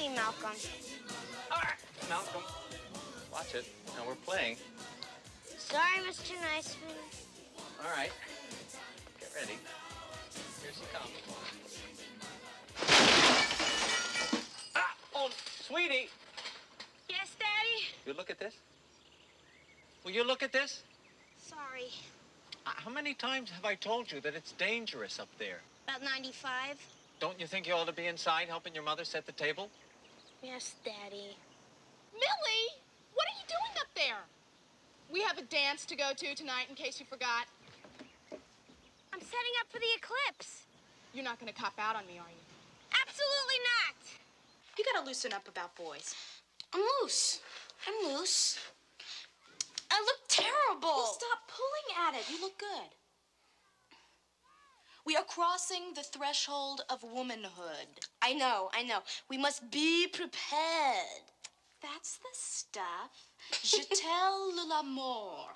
see Malcolm. All right, Malcolm. Watch it. Now we're playing. Sorry, Mr. Niceman. All right. Get ready. Here she comes. Ah! Oh, sweetie. Yes, Daddy? You look at this? Will you look at this? Sorry. Uh, How many times have I told you that it's dangerous up there? About 95? Don't you think you ought to be inside helping your mother set the table? Yes, Daddy. Milly, what are you doing up there? We have a dance to go to tonight, in case you forgot. I'm setting up for the eclipse. You're not going to cop out on me, are you? Absolutely not. You got to loosen up about boys. I'm loose. I'm loose. I look terrible. Well, stop pulling at it. You look good. We are crossing the threshold of womanhood. I know, I know. We must be prepared. That's the stuff. Je tell l'amour.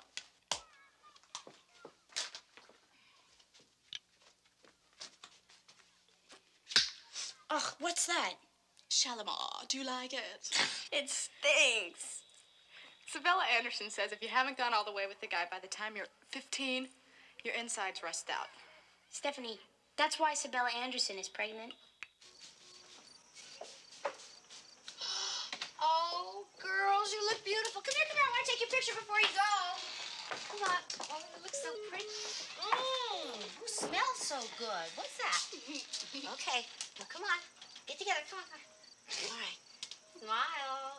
Ugh, what's that? Shalimar, do you like it? It stinks. Sabella Anderson says if you haven't gone all the way with the guy by the time you're 15, your insides rust out. Stephanie, that's why Sabella Anderson is pregnant. Oh, girls, you look beautiful. Come here, come here. I want to take your picture before you go. Come on. Oh, you look so pretty. Mmm, who smells so good? What's that? okay. Now, come on. Get together. Come on. Come on. All right. Smile.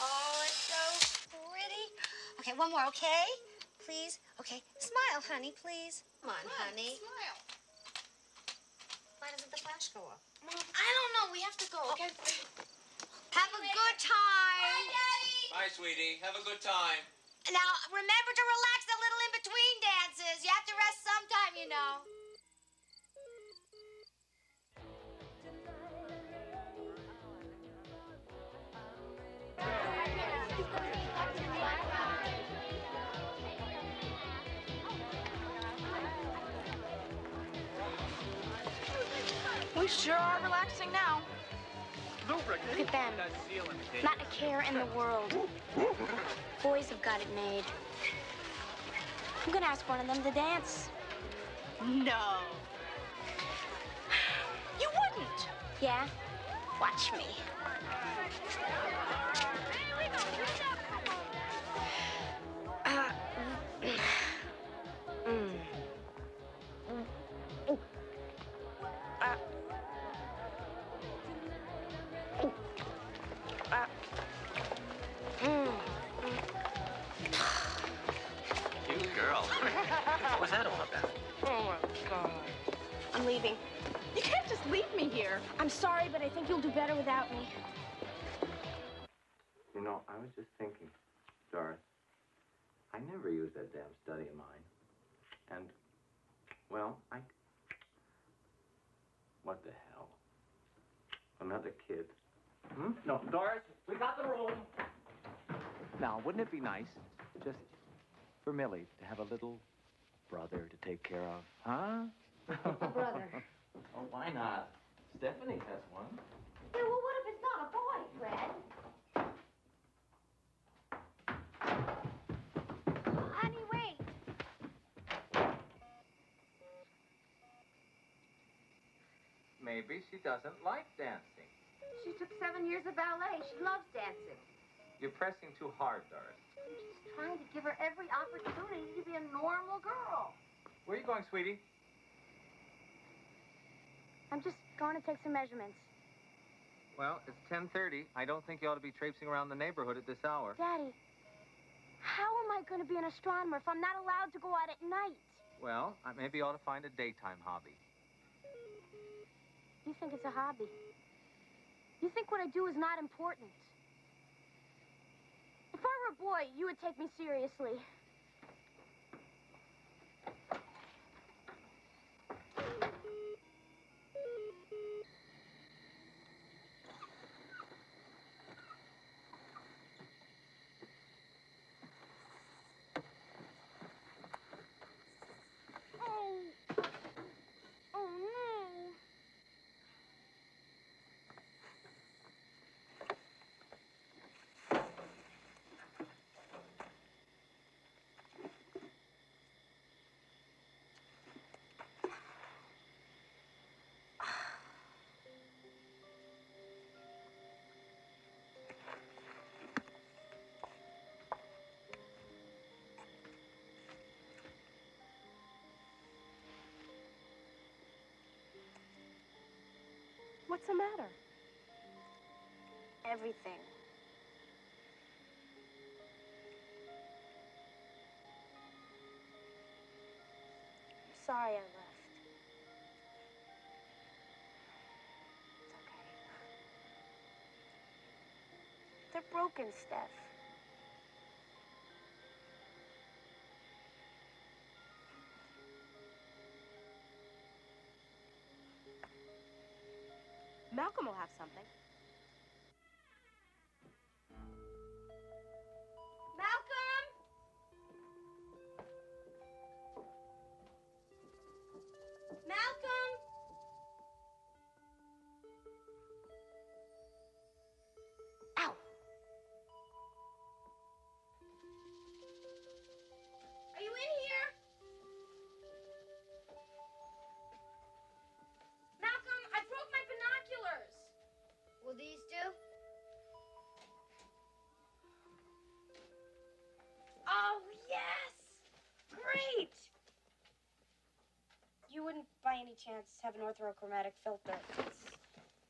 Oh, it's so pretty. Okay, one more, okay? Please. Okay. Smile, honey, please. Come on, honey. Smile. Why doesn't the flash go off? I don't know. We have to go, okay? Oh. Have a good time. Bye, sweetie. Have a good time. Now, remember to relax a little in between dances. You have to rest sometime, you know. Sure are relaxing now. Look at them. Not a care in the world. Boys have got it made. I'm gonna ask one of them to dance. No. You wouldn't. Yeah? Watch me. that all about? Oh, my God. I'm leaving. You can't just leave me here. I'm sorry, but I think you'll do better without me. You know, I was just thinking, Doris, I never used that damn study of mine. And, well, I... What the hell? Another kid. Hmm? No, Doris, we got the room. Now, wouldn't it be nice, just for Milly, to have a little brother to take care of, huh? A brother. oh, why not? Stephanie has one. Yeah, well, what if it's not a boy, Fred? Honey, wait. Maybe she doesn't like dancing. She took seven years of ballet. She loves dancing. You're pressing too hard, Doris. I'm just trying to give her every opportunity to be a normal girl. Where are you going, sweetie? I'm just going to take some measurements. Well, it's 10.30. I don't think you ought to be traipsing around the neighborhood at this hour. Daddy, how am I going to be an astronomer if I'm not allowed to go out at night? Well, I maybe you ought to find a daytime hobby. You think it's a hobby. You think what I do is not important. If I were a boy, you would take me seriously. What's the matter? Everything. I'm sorry I left. It's okay. They're broken, Steph. Have something. Chance to have an orthochromatic filter. It's,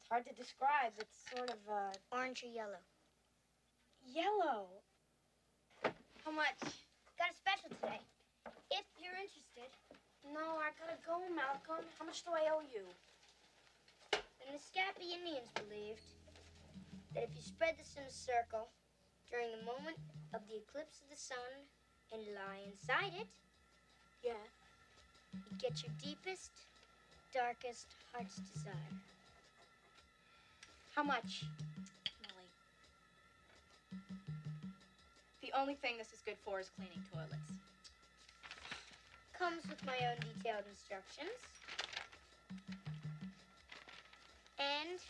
it's hard to describe. It's sort of uh, Orange or yellow? yellow. How much? Got a special today. If you're interested. No, I gotta go, Malcolm. How much do I owe you? The Naskapi Indians believed that if you spread this in a circle during the moment of the eclipse of the sun and lie inside it, Yeah. you get your deepest, darkest heart's desire. How much? Molly. The only thing this is good for is cleaning toilets. Comes with my own detailed instructions. And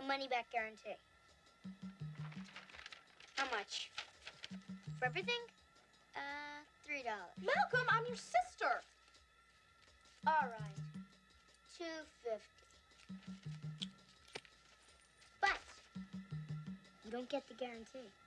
a money back guarantee. How much? For everything? Uh, three dollars. Malcolm, I'm your sister. All right. Two fifty. But you don't get the guarantee.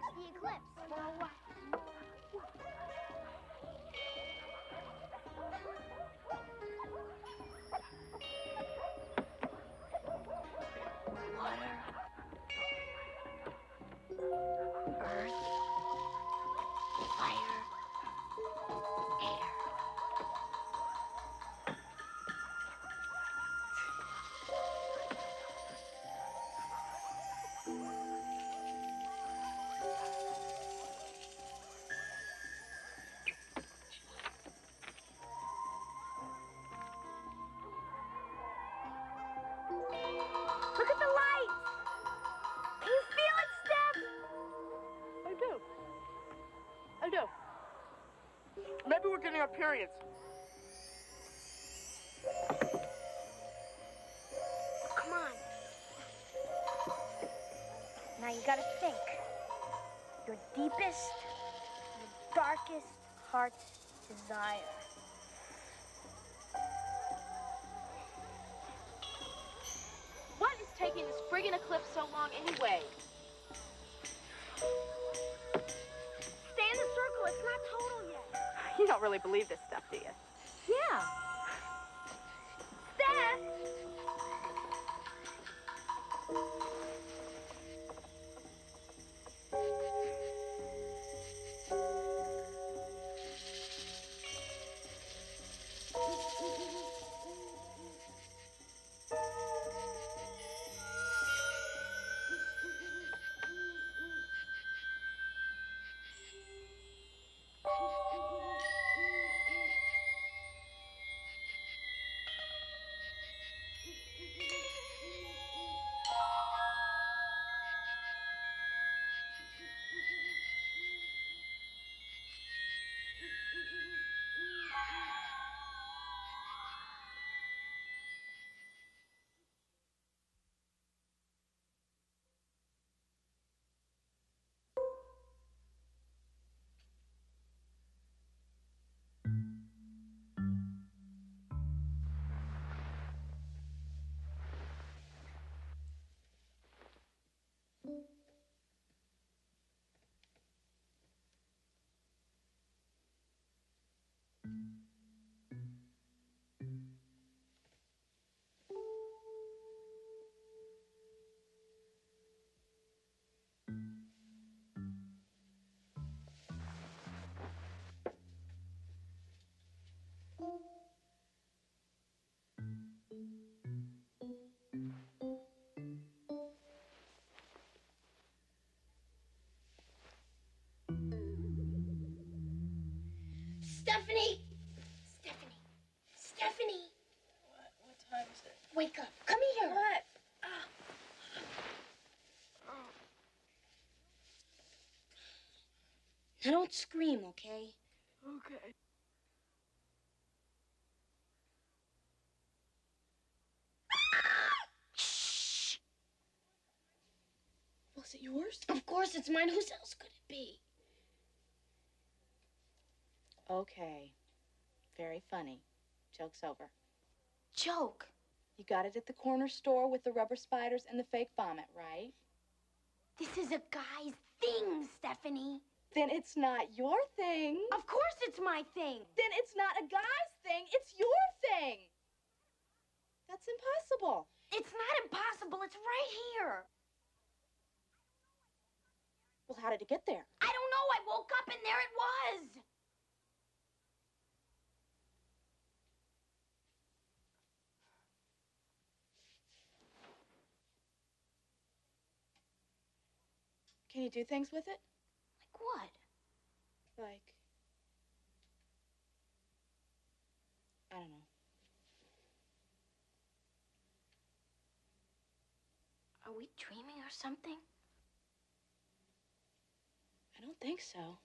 watch the eclipse. Watch. Our periods. Come on. Now you gotta think. Your deepest, your darkest heart's desire. What is taking this friggin' eclipse so long anyway? Really believe this stuff, do you? Yeah. Stephanie! Now don't scream, okay? Okay. Shh! Was it yours? Of course it's mine. Whose else could it be? Okay. Very funny. Joke's over. Joke. You got it at the corner store with the rubber spiders and the fake vomit, right? This is a guy's thing, Stephanie. Then it's not your thing. Of course it's my thing. Then it's not a guy's thing, it's your thing. That's impossible. It's not impossible. It's right here. Well, how did it get there? I don't know. I woke up and there it was. Can you do things with it? Like what? Like. I don't know. Are we dreaming or something? I don't think so.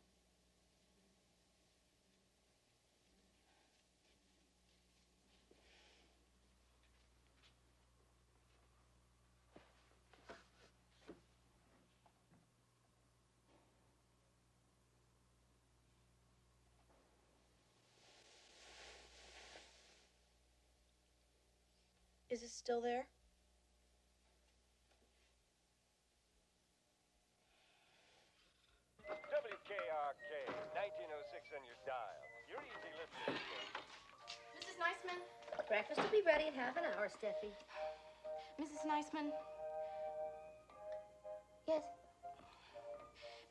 Is it still there? WKRK, 1906 on your dial. You're easy listening. Mrs. Niceman? Breakfast will be ready in half an hour, Steffi. Mrs. Niceman? Yes.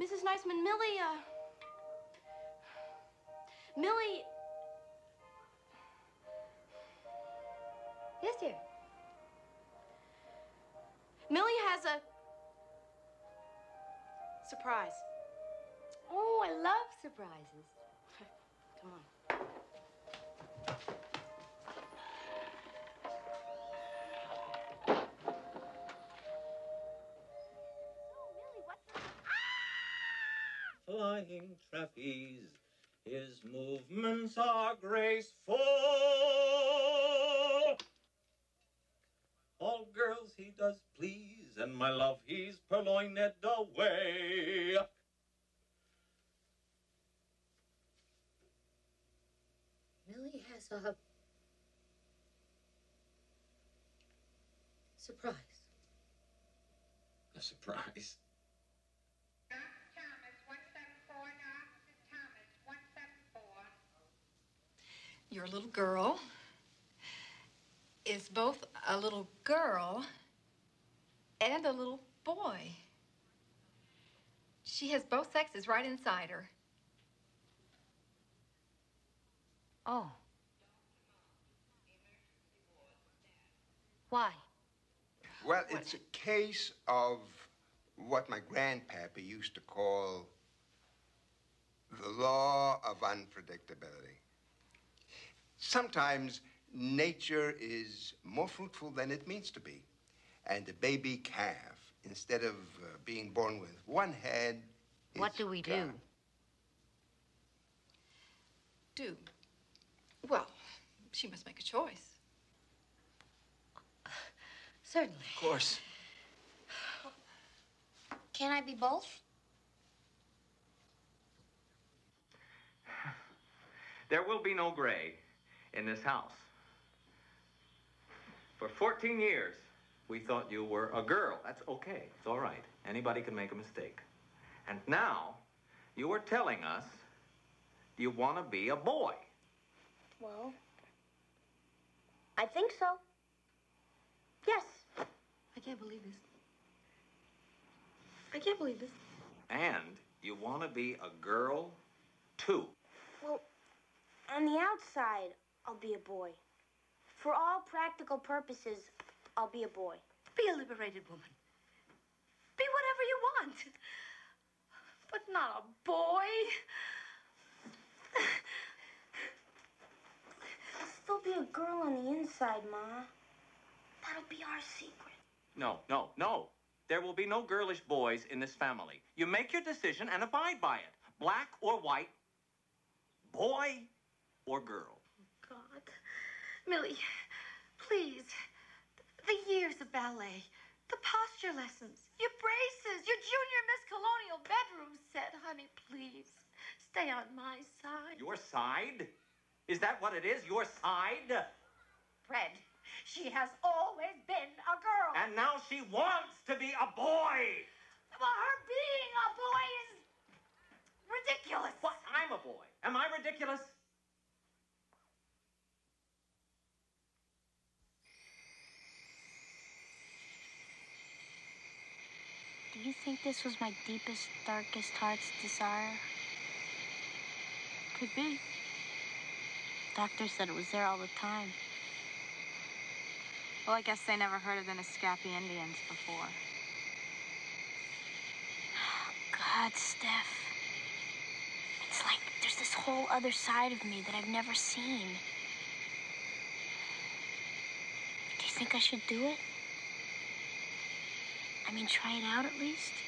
Mrs. Niceman, Milly, uh. Milly. Yes, dear. Has a. surprise. Oh, I love surprises. Come on. Ah! Flying trapeze His movements are graceful. All girls he does and my love he's purloined away. Milly has a surprise. A surprise. Your little girl is both a little girl and a little boy. She has both sexes right inside her. Oh. Why? Well, it's a case of what my grandpappy used to call the law of unpredictability. Sometimes nature is more fruitful than it means to be. And a baby calf, instead of uh, being born with one head, What do we do? gone. Do. Well, she must make a choice. Certainly. Of course. Can I be both? There will be no gray in this house. For 14 years, we thought you were a girl. That's okay. It's all right. Anybody can make a mistake. And now, you are telling us you want to be a boy. Well, I think so. Yes. I can't believe this. I can't believe this. And you want to be a girl, too. Well, on the outside, I'll be a boy. For all practical purposes, I'll be a boy. Be a liberated woman. Be whatever you want. But not a boy. I'll still be a girl on the inside, Ma. That'll be our secret. No, no, no. There will be no girlish boys in this family. You make your decision and abide by it. Black or white, boy or girl. Oh, God. Milly, please. The years of ballet, the posture lessons, your braces, your junior Miss Colonial bedroom set. Honey, please. Stay on my side. Your side? Is that what it is? Your side? Fred, she has always been a girl. And now she wants to be a boy. Well, her being a boy is ridiculous. What? I'm a boy. Am I ridiculous? Do you think this was my deepest, darkest heart's desire? Could be. Doctor said it was there all the time. Well, I guess they never heard of the Naskapi Indians before. God, Steph. It's like there's this whole other side of me that I've never seen. Do you think I should do it? I mean, try it out at least?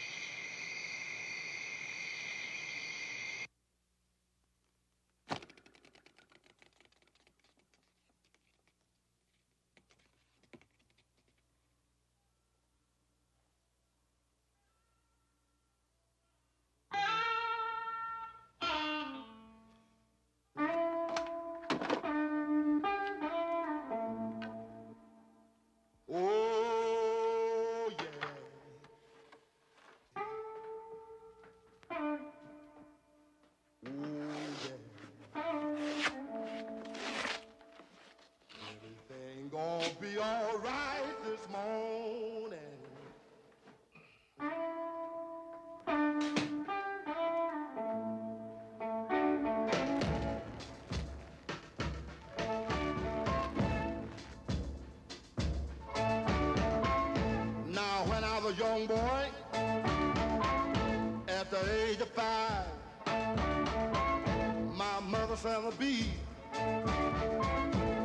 Sent a bee,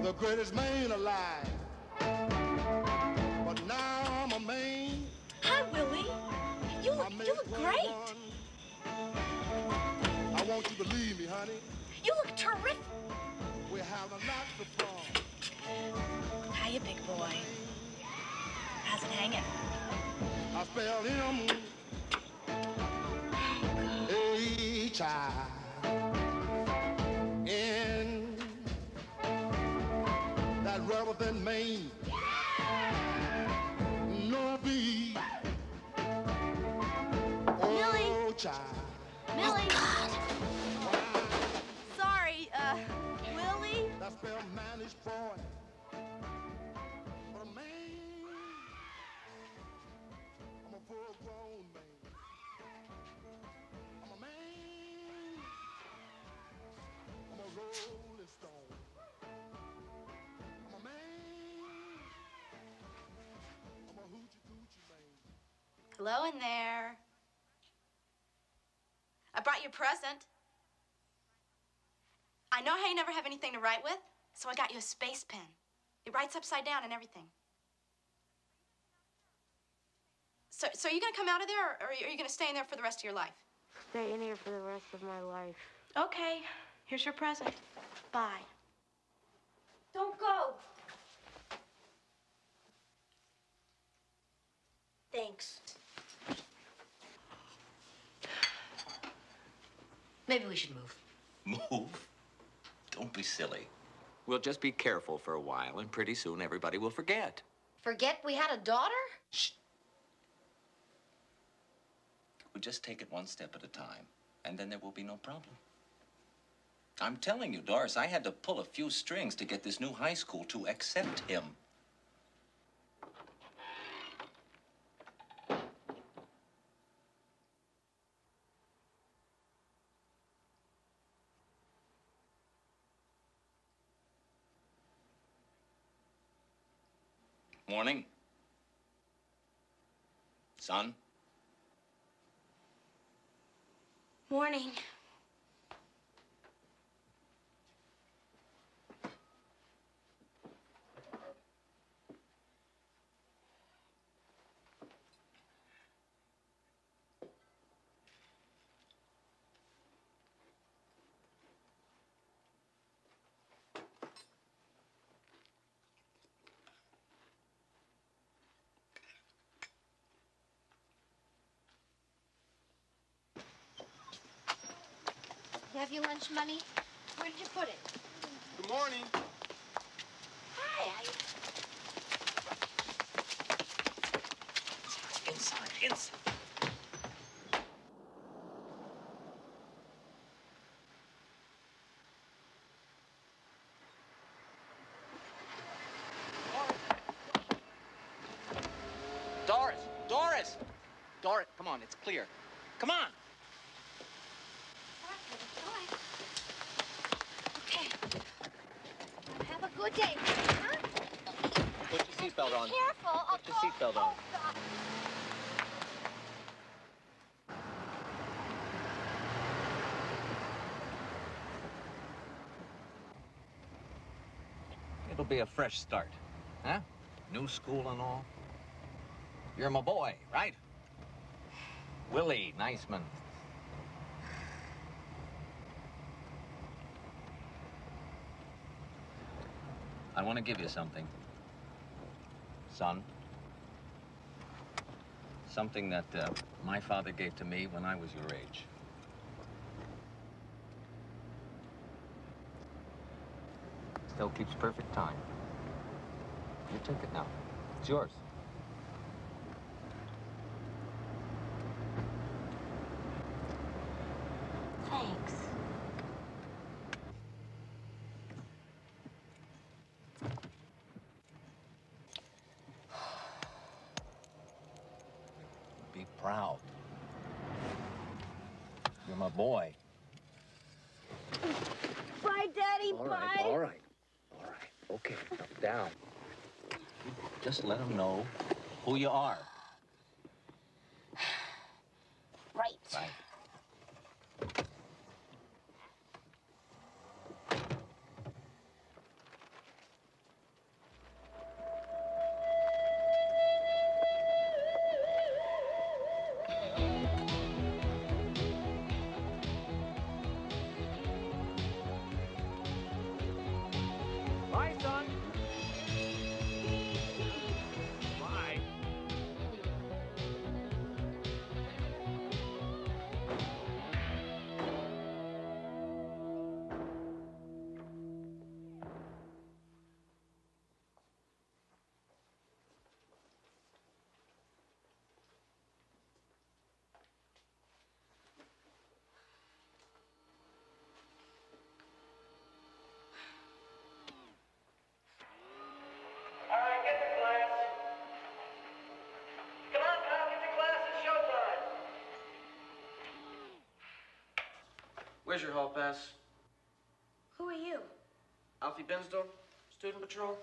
the greatest man alive. But now I'm a man. Hi, Willy. You look, you look great. I want you to believe me, honey. You look terrific. We're having lots of fun. Hiya, big boy. How's it hanging? I spelled him oh, H that rubber than Maine. No B. Milly. Oh, child. Milly. Sorry, uh, Willy? That spell managed boy. Hello in there. I brought you a present. I know how you never have anything to write with, so I got you a space pen. It writes upside down and everything. So, so are you gonna come out of there, or are you gonna stay in there for the rest of your life? Stay in here for the rest of my life. Okay, here's your present. Bye. Don't go. Thanks. Maybe we should move. Move? Don't be silly. We'll just be careful for a while, and pretty soon everybody will forget. Forget we had a daughter? Shh. We'll just take it one step at a time, and then there will be no problem. I'm telling you, Doris, I had to pull a few strings to get this new high school to accept him. Morning. Son? Morning. You have your lunch money? Where did you put it? Good morning. Hi. I... Inside, inside. Doris! Doris! Doris, come on, it's clear. Come on! Okay. Have a good day. Huh? Put your seatbelt on. Careful. It'll be a fresh start. Huh? New school and all. You're my boy, right? Willy Niceman. I want to give you something. Son. Something that uh, my father gave to me when I was your age. Still keeps perfect time. You took it now. It's yours. Thanks. Be proud. You're my boy. Bye, Daddy. All Bye. right, all right, all right. Okay, now down. Just let them know who you are. Right. Right. Bye, son. Where's your hall pass? Who are you? Alfie Bensdorf, student patrol.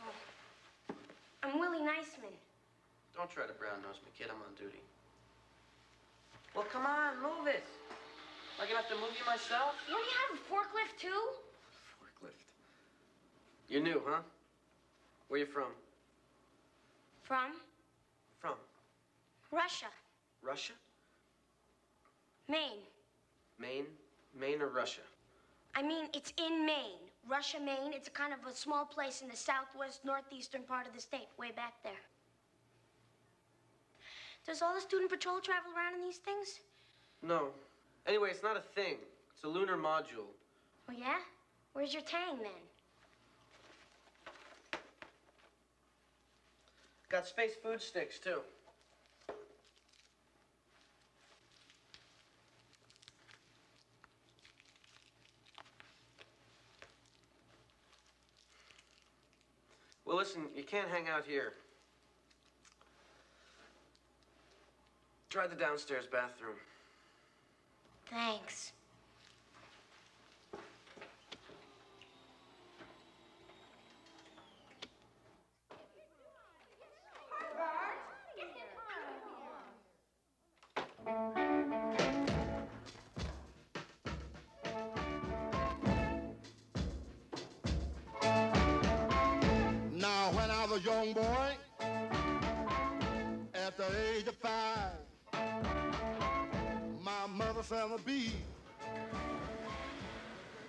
Oh. I'm Willy Niceman. Don't try to brown nose me, kid. I'm on duty. Well, come on, move it. Am I gonna have to move you myself? Don't You have a forklift too? Forklift. You're new, huh? Where you from? From From Russia, Russia? Maine. Maine? Maine or Russia? I mean, it's in Maine. Russia, Maine. It's a kind of a small place in the southwest, northeastern part of the state, way back there. Does all the student patrol travel around in these things? No. Anyway, it's not a thing. It's a lunar module. Oh, yeah? Where's your tang then? Got space food sticks, too. Well, listen, you can't hang out here. Try the downstairs bathroom. Thanks.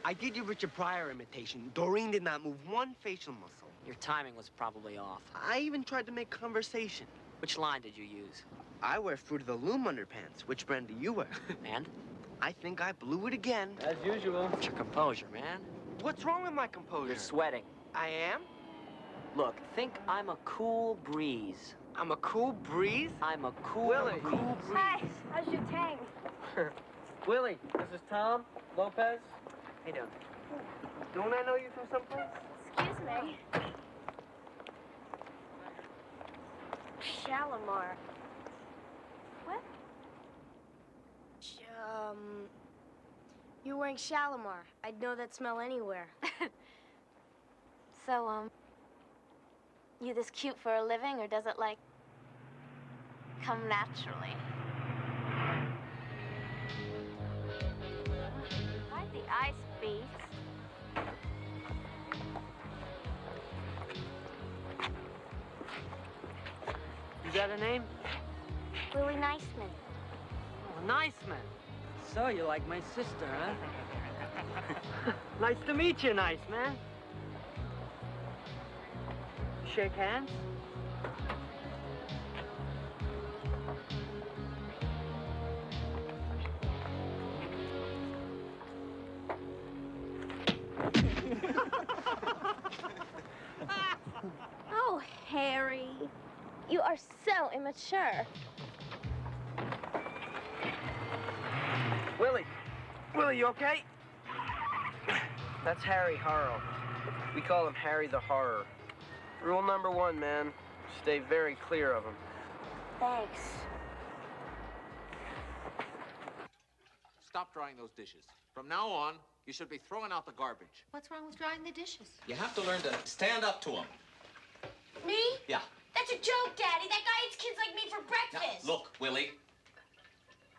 I did your Richard Pryor imitation. Doreen did not move one facial muscle. Your timing was probably off. I even tried to make conversation. Which line did you use? I wear Fruit of the Loom underpants. Which brand do you wear? And? I think I blew it again. As usual. What's your composure, man? What's wrong with my composure? You're sweating. I am? Look, think I'm a cool breeze. I'm a cool breeze? I'm a cool Willy. breeze. Hi, how's your tang? Willy, this is Tom Lopez. Hey, doing? Don't I know you from someplace? Excuse me. Shalimar. What? Sh- Um, you're wearing Shalimar. I'd know that smell anywhere. So, um, you this cute for a living, or does it, like, come naturally? Hi, the ice Is that a name? Willy Niceman. Oh, nice man. So you like my sister, huh? nice to meet you, nice man. Shake hands. Immature. Willy. Willy, you okay? That's Harry Harrow. We call him Harry the Horror. Rule number one, man. Stay very clear of him. Thanks. Stop drying those dishes. From now on, you should be throwing out the garbage. What's wrong with drying the dishes? You have to learn to stand up to him. Me? Yeah. That's a joke, Daddy. That guy eats kids like me for Now, breakfast. look, Willy.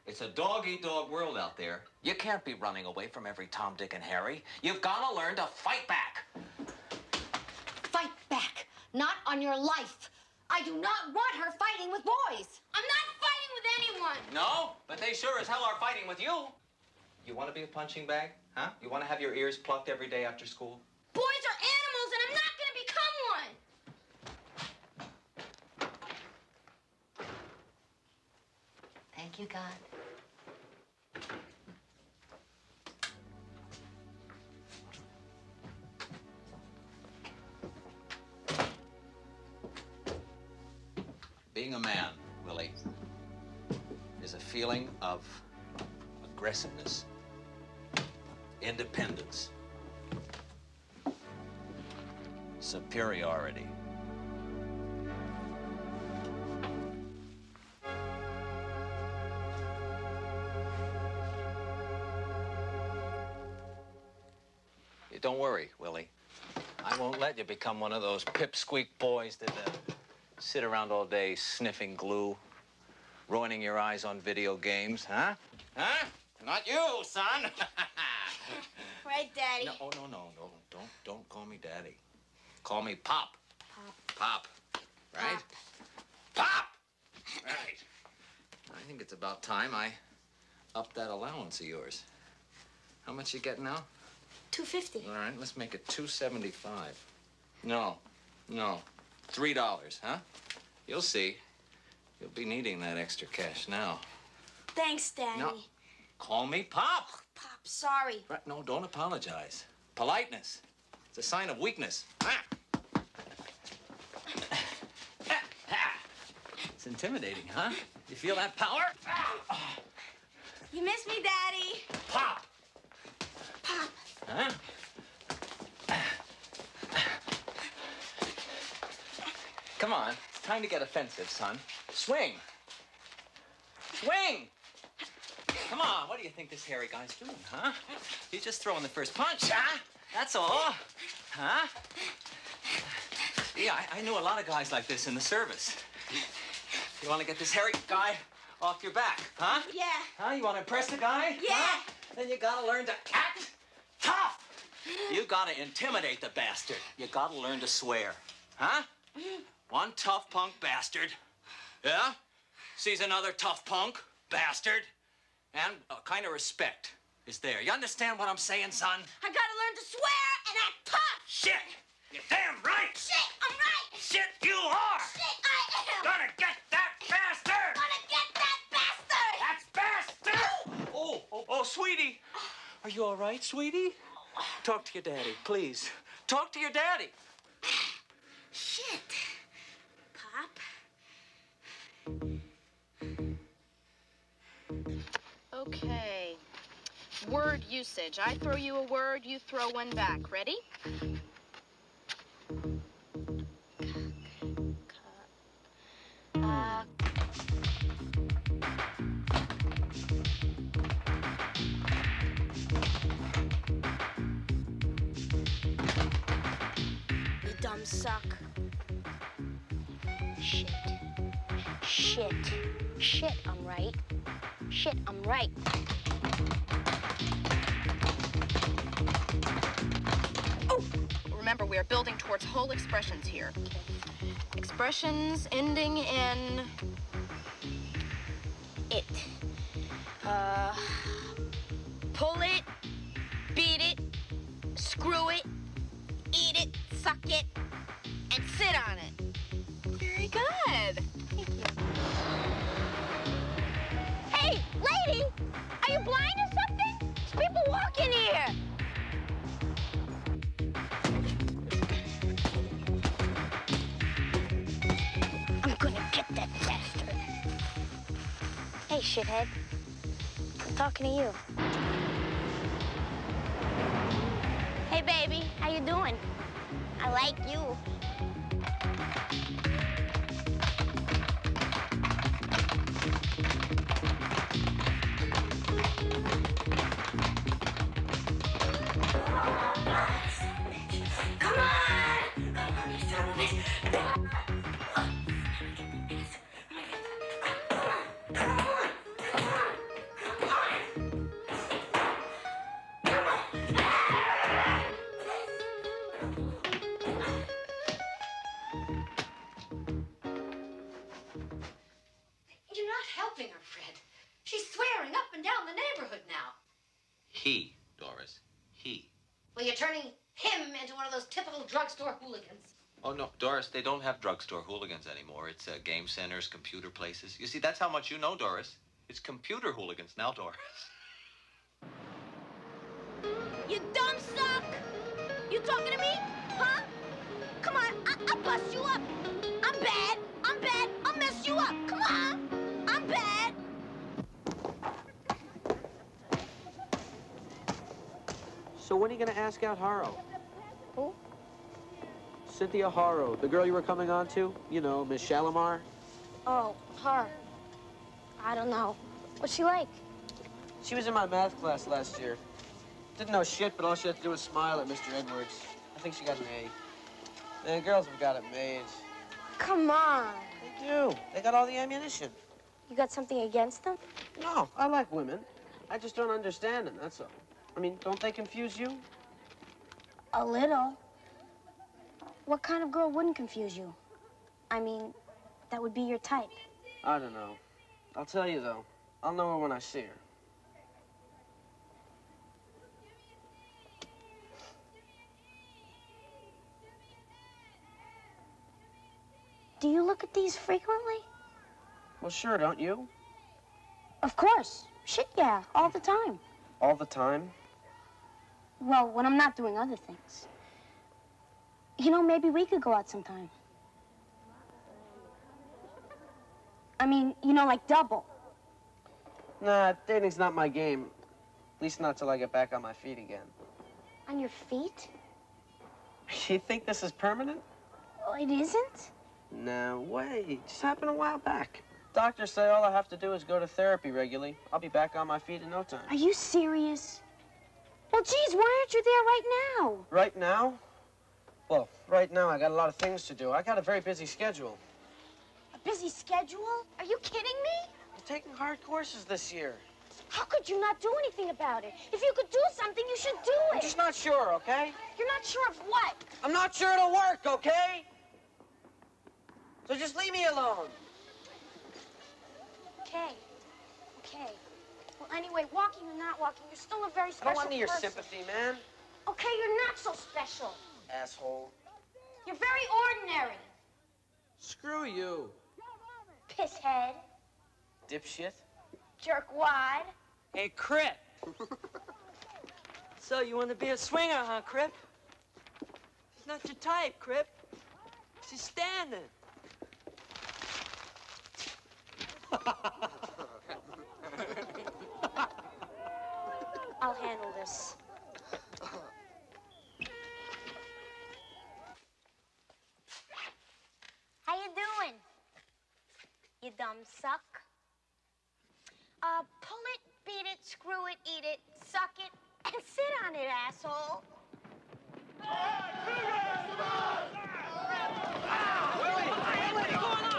It's a dog-eat-dog world out there. You can't be running away from every Tom, Dick, and Harry. You've got to learn to fight back. Fight back. Not on your life. I do not want her fighting with boys. I'm not fighting with anyone. No, but they sure as hell are fighting with you. You want to be a punching bag? Huh? You want to have your ears plucked every day after school? Boys are Thank you, God. Being a man, Willy, is a feeling of aggressiveness, independence, superiority. Become one of those pipsqueak boys that uh, sit around all day sniffing glue, ruining your eyes on video games, huh? Huh? Not you, son. Right, Daddy? no, oh, no, no, no. Don't, don't call me daddy. Call me Pop. Pop. Pop. Right? Pop! Right. I think it's about time I upped that allowance of yours. How much you getting now? 250. All right, let's make it 275. No, no. Three dollars, huh? You'll see. You'll be needing that extra cash now. Thanks, Daddy. No. Call me Pop. Pop, sorry. Right, no, don't apologize. Politeness. It's a sign of weakness. Ah. It's intimidating, huh? You feel that power? You miss me, Daddy? Pop. Pop. Huh? Come on. It's time to get offensive, son. Swing. Swing. Come on. What do you think this hairy guy's doing, huh? He's just throwing the first punch, huh? That's all. Huh? Yeah, I, I knew a lot of guys like this in the service. You want to get this hairy guy off your back, huh? Yeah. Huh? You want to impress the guy? Yeah. Huh? Then you gotta learn to act tough. You gotta intimidate the bastard. You gotta learn to swear. Huh? One tough punk bastard. Yeah? Sees another tough punk bastard. And a kind of respect is there. You understand what I'm saying, son? I gotta learn to swear and act tough. Shit! You're damn right! Shit, I'm right. Shit, you are! Shit, I am. Gonna get that bastard! Gonna get that bastard. That's bastard! Oh, oh, oh, sweetie. Are you all right, sweetie? Talk to your daddy, please. Talk to your daddy. Shit. Okay. Word usage. I throw you a word, you throw one back. Ready? Uh, you dumb suck. Shit. Shit, I'm right. Shit, I'm right. Oh! Remember, we are building towards whole expressions here. Expressions ending in It. Uh, talking to you. Well, you're turning him into one of those typical drugstore hooligans. Oh, no, Doris, they don't have drugstore hooligans anymore. It's uh, game centers, computer places. You see, that's how much you know, Doris. It's computer hooligans now, Doris. You dumb suck! You talking to me? Huh? Come on, I- I'll bust you up. So when are you gonna ask out Haro? Who? Cynthia Haro, the girl you were coming on to? You know, Miss Shalimar? Oh, her. I don't know. What's she like? She was in my math class last year. Didn't know shit, but all she had to do was smile at Mr. Edwards. I think she got an A. Man, girls have got it made. Come on. They do. They got all the ammunition. You got something against them? No, I like women. I just don't understand them, that's all. I mean, don't they confuse you? A little. What kind of girl wouldn't confuse you? I mean, that would be your type. I don't know. I'll tell you, though. I'll know her when I see her. Do you look at these frequently? Well, sure, don't you? Of course. Shit, yeah, all the time. All the time? Well, when I'm not doing other things. You know, maybe we could go out sometime. I mean, you know, like double. Nah, dating's not my game. At least not till I get back on my feet again. On your feet? You think this is permanent? Well, it isn't. No way. It just happened a while back. Doctors say all I have to do is go to therapy regularly. I'll be back on my feet in no time. Are you serious? Well, geez, why aren't you there right now? Right now? Well, right now I got a lot of things to do. I got a very busy schedule. A busy schedule? Are you kidding me? I'm taking hard courses this year. How could you not do anything about it? If you could do something, you should do it. I'm just not sure, okay? You're not sure of what? I'm not sure it'll work, okay? So just leave me alone. Okay. Okay. Anyway, walking or not walking, you're still a very special I don't want your sympathy, man. Okay, you're not so special. Asshole. You're very ordinary. Screw you, Pisshead. dipshit. Jerkwad. Hey, Crip. so you want to be a swinger, huh, Crip? She's not your type, Crip. She's standing. I'll handle this. How you doing? You dumb suck. Uh, pull it, beat it, screw it, eat it, suck it, and sit on it, asshole. Harry's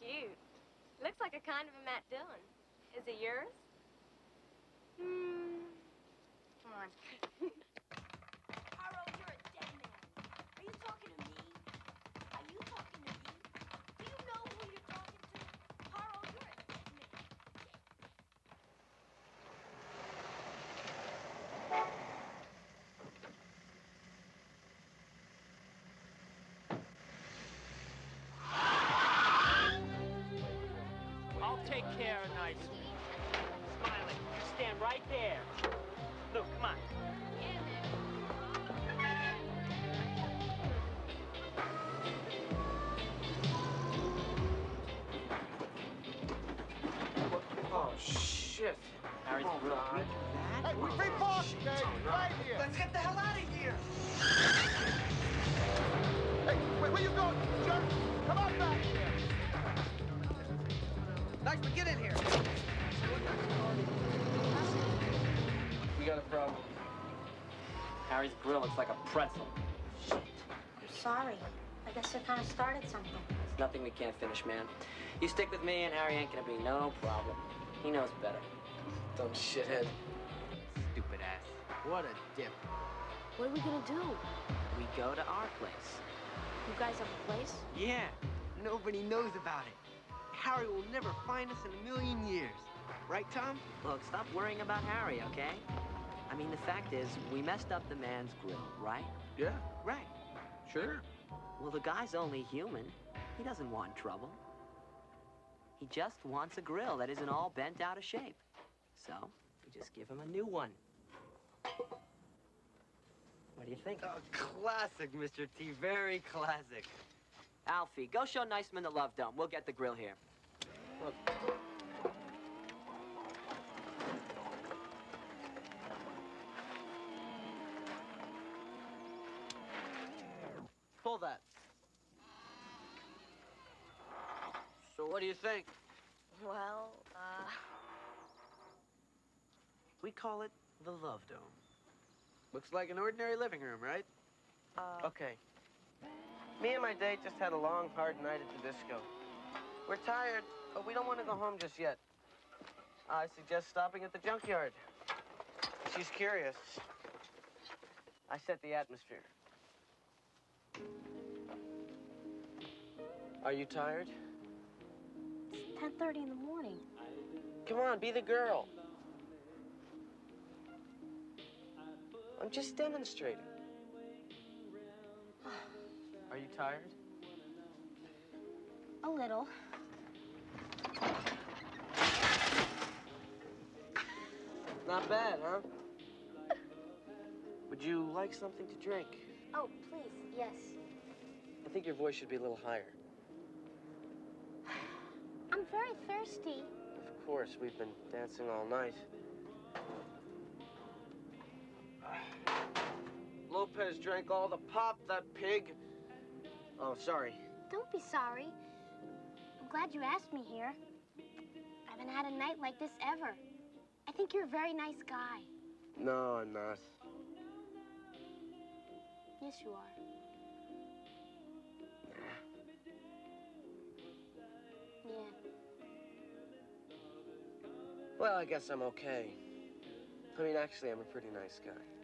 cute. Looks like a kind of a Matt Dillon. Is it yours? Of nice. You stand right there. A problem. Harry's grill looks like a pretzel. I'm sorry. I guess I kind of started something. It's nothing we can't finish, man. You stick with me and Harry ain't gonna be no problem. He knows better. Dumb shithead. Stupid ass. What a dip. What are we gonna do? We go to our place. You guys have a place? Yeah. Nobody knows about it. Harry will never find us in a million years. Right, Tom? Look, stop worrying about Harry, okay? I mean, the fact is, we messed up the man's grill, right? Yeah, right. Sure. Well, the guy's only human. He doesn't want trouble. He just wants a grill that isn't all bent out of shape. So, we just give him a new one. What do you think? Oh, classic, Mr. T. Very classic. Alfie, go show Niceman the Love Dome. We'll get the grill here. Look. That. So what do you think? Well, uh, We call it the Love Dome. Looks like an ordinary living room, right? uh, Okay. Me and my date just had a long, hard night at the disco. We're tired, but we don't want to go home just yet. I suggest stopping at the junkyard. She's curious. I set the atmosphere. Are you tired? it's 10.30 in the morning. Come on, be the girl. I'm just demonstrating. Are you tired? A little. Not bad, huh? Would you like something to drink? Oh, please, yes. I think your voice should be a little higher. I'm very thirsty. Of course, we've been dancing all night. Lopez drank all the pop, that pig. Oh, sorry. Don't be sorry. I'm glad you asked me here. I haven't had a night like this ever. I think you're a very nice guy. No, I'm not. Yes, you are. Yeah. Well, I guess I'm okay. I mean, actually, I'm a pretty nice guy.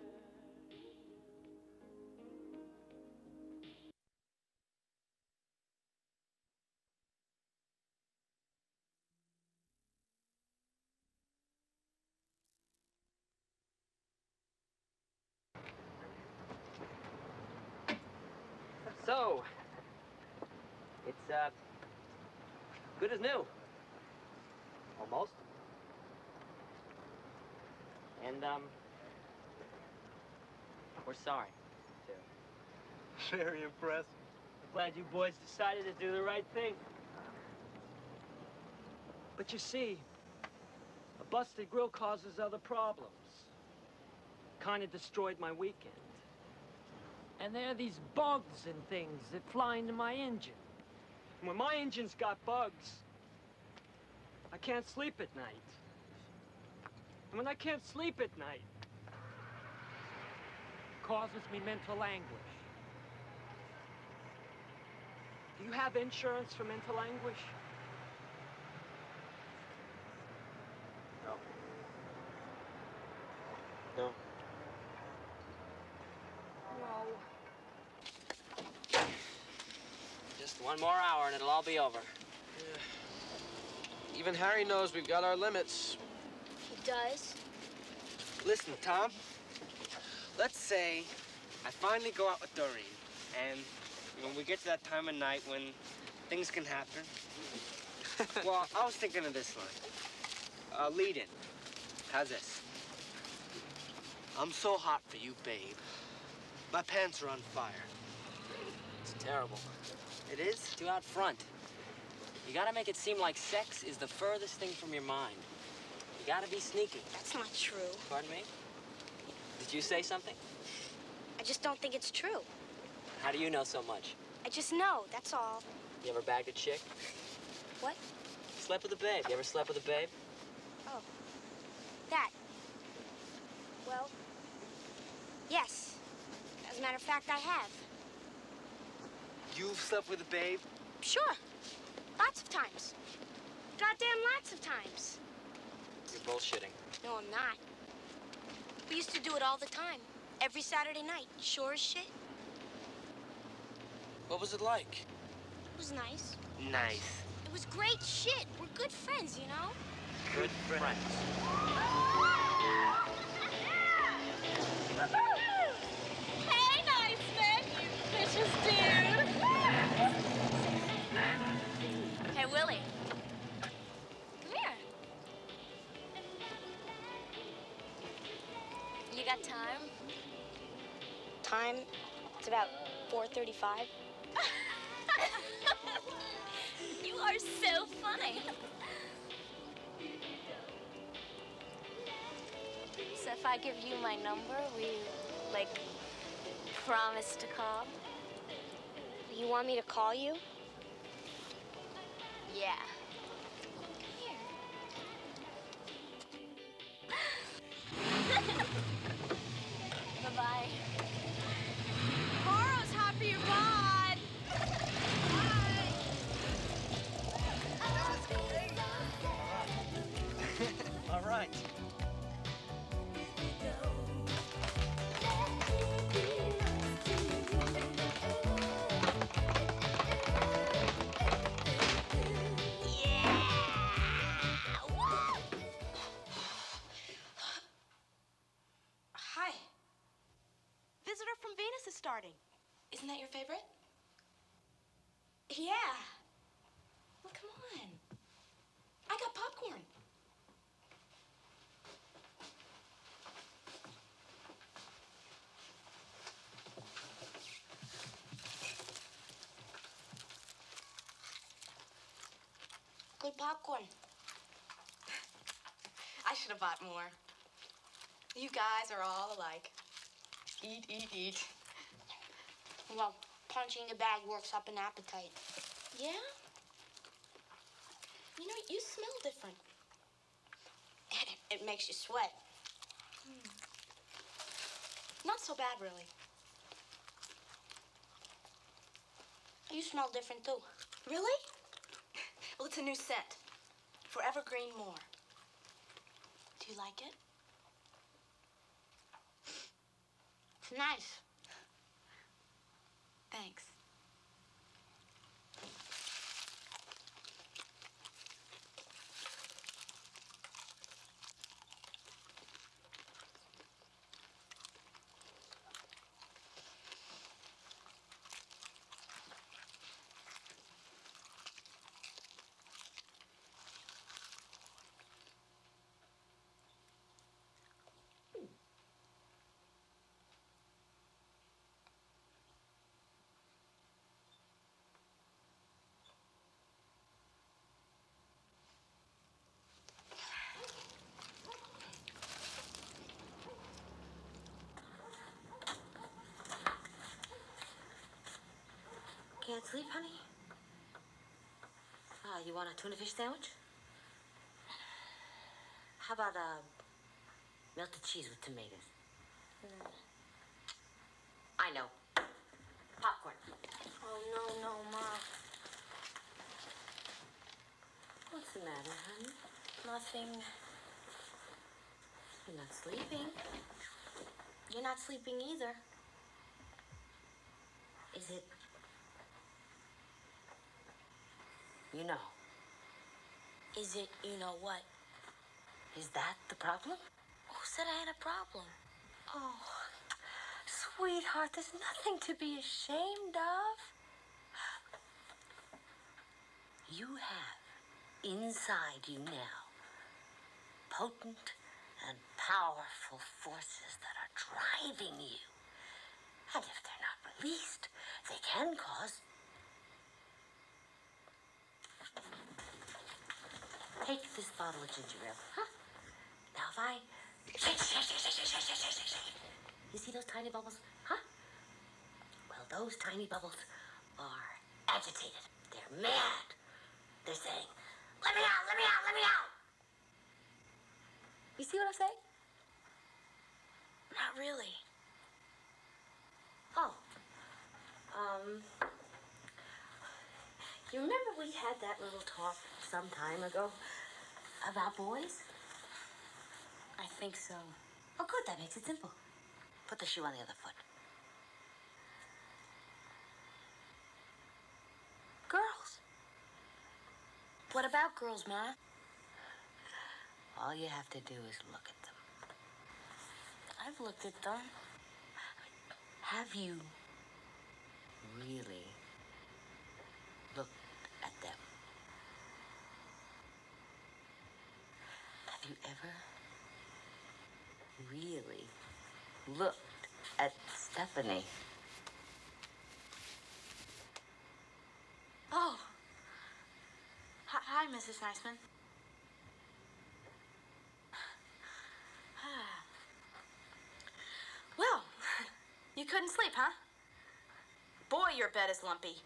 Very impressive. I'm glad you boys decided to do the right thing. But you see, a busted grill causes other problems. Kind of destroyed my weekend. And there are these bugs and things that fly into my engine. And when my engine's got bugs, I can't sleep at night. And when I can't sleep at night, causes me mental anguish. Do you have insurance for mental anguish? No. No. No. Just one more hour and it'll all be over. Yeah. Even Harry knows we've got our limits. He does? Listen, Tom. Let's say I finally go out with Doreen and when we get to that time of night when things can happen. well, I was thinking of this line. Uh, lead in. How's this? I'm so hot for you, babe. My pants are on fire. It's terrible. It is? Too out front. You gotta make it seem like sex is the furthest thing from your mind. You gotta be sneaky. That's not true. Pardon me? Did you say something? I just don't think it's true. How do you know so much? I just know, that's all. You ever bagged a chick? What? Slept with a babe. You ever slept with a babe? Oh. That. Well, yes. As a matter of fact, I have. You've slept with a babe? Sure. Lots of times. Goddamn lots of times. You're bullshitting. No, I'm not. We used to do it all the time. Every Saturday night. Sure as shit. What was it like? It was nice. Nice. It was great shit. We're good friends, you know? Good friends. Hey, nice man, you vicious dude. hey, Willy. Come here. You got time? Time? It's about 4.35. you are so funny. So if I give you my number, will you, like, promise to call? You want me to call you? Yeah. Popcorn. Good popcorn. I should have bought more. You guys are all alike. Eat, eat, eat. Well, punching the bag works up an appetite. Yeah? You know, you smell different. it makes you sweat. Hmm. Not so bad, really. You smell different too. Really? Well, it's a new scent. Forever Green More. Do you like it? It's nice. Thanks. Can't sleep, honey? Ah, you want a tuna fish sandwich? How about uh, melted cheese with tomatoes? I know. Popcorn. Oh, no, no, Ma. What's the matter, honey? Nothing. You're not sleeping. You're not sleeping either. Is it You know. Is it, you know what? Is that the problem? Who said I had a problem? Oh, sweetheart, there's nothing to be ashamed of. You have inside you now potent and powerful forces that are driving you. And if they're not released, they can cause. Take this bottle of ginger ale, huh? Now, if I. Shake, shake, shake, shake, shake, shake, shake, shake, shake. You see those tiny bubbles? Huh? Well, those tiny bubbles are agitated. They're mad. They're saying, let me out, let me out, let me out. You see what I'm saying? Not really. Oh. Um. You remember we had that little talk some time ago about boys? I think so. Oh, good. That makes it simple. Put the shoe on the other foot. Girls. What about girls, Ma? All you have to do is look at them. I've looked at them. Have you really looked at them? Have you ever really looked at Stephanie? Oh. Hi, hi Mrs. Niceman. Well, you couldn't sleep, huh? Boy, your bed is lumpy.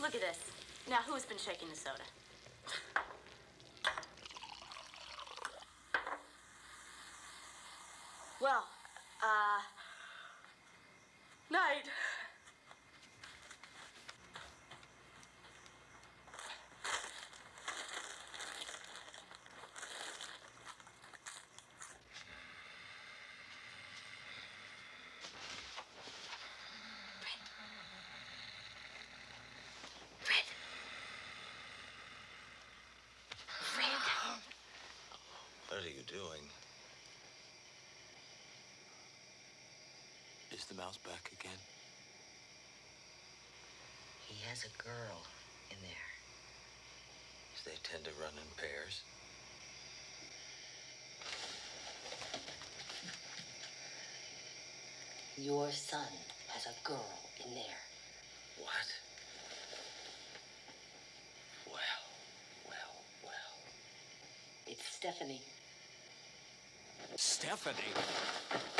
Look at this. Now, who's been shaking the soda? Well, uh. Night. What are you doing? Is back again? He has a girl in there. They tend to run in pairs. Your son has a girl in there. What? Well, well, well. It's Stephanie. Stephanie?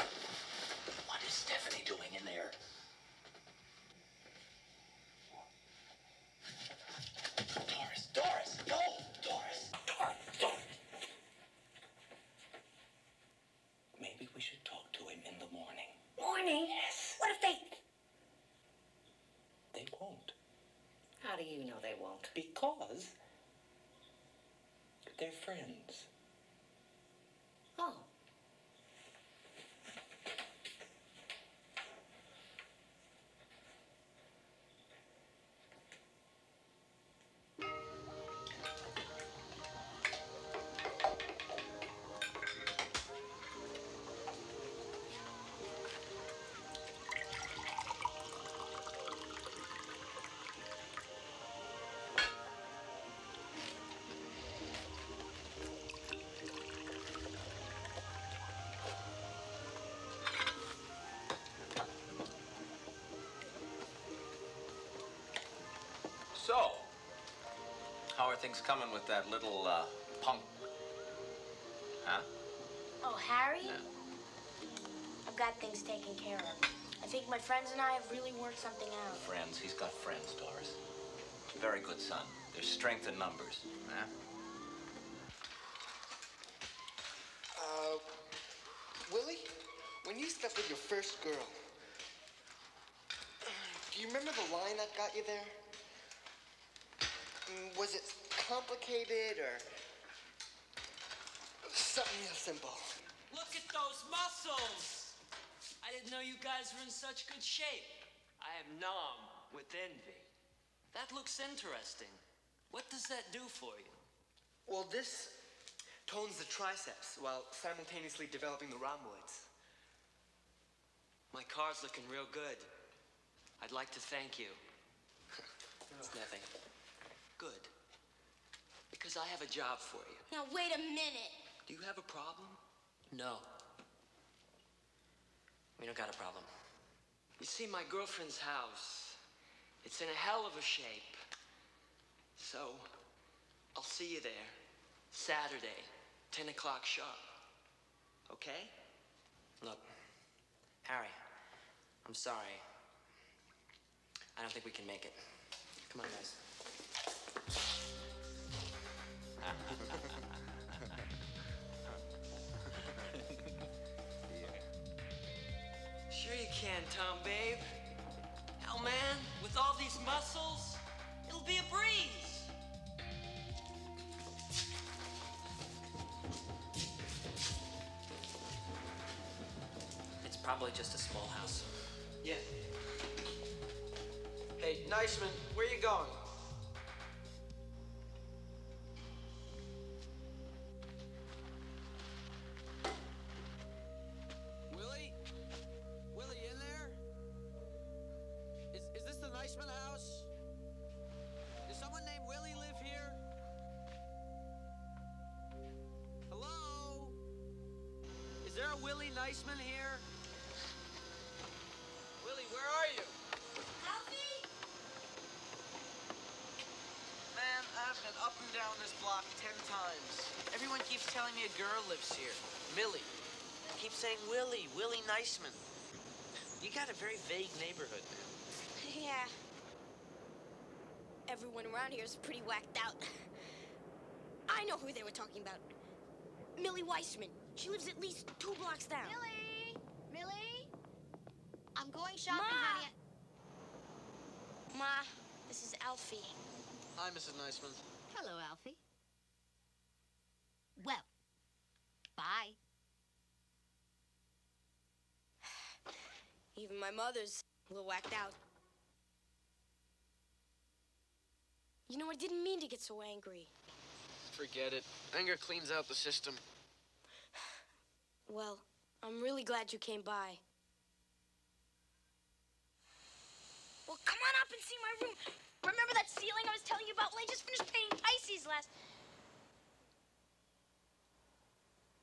How are things coming with that little uh, punk? Huh? Oh, Harry? I've got things taken care of. I think my friends and I have really worked something out. Friends. He's got friends, Doris. Very good son. There's strength in numbers. Huh? Uh, Willy, when you slept with your first girl, do you remember the line that got you there? Mm, Was it complicated or something real simple? Look at those muscles! I didn't know you guys were in such good shape. I am numb with envy. That looks interesting. What does that do for you? Well, this tones the triceps while simultaneously developing the rhomboids. My car's looking real good. I'd like to thank you. It's nothing. Good. Because I have a job for you. Now, wait a minute. Do you have a problem? No. We don't got a problem. You see, my girlfriend's house, it's in a hell of a shape. So, I'll see you there. Saturday, 10 o'clock sharp. Okay? Look, Harry, I'm sorry. I don't think we can make it. Come on, guys. Sure you can, Tom, babe. Hell, man, with all these muscles, it'll be a breeze. It's probably just a small house. Yeah. Hey, Niceman, where you going? Willy Niceman here? Willy, where are you? Help me! Man, I've been up and down this block ten times. Everyone keeps telling me a girl lives here. Milly. Keep saying Willy, Willy Niceman. You got a very vague neighborhood, man. Yeah. Everyone around here is pretty whacked out. I know who they were talking about. Milly Weissman. She lives at least two blocks down. Milly! Milly? I'm going shopping, Ma! honey. Ma, this is Alfie. Hi, Mrs. Niceman. Hello, Alfie. Well, bye. Even my mother's a little whacked out. You know, I didn't mean to get so angry. Forget it. Anger cleans out the system. Well, I'm really glad you came by. Well, come on up and see my room. Remember that ceiling I was telling you about? Well, I just finished painting Pisces last.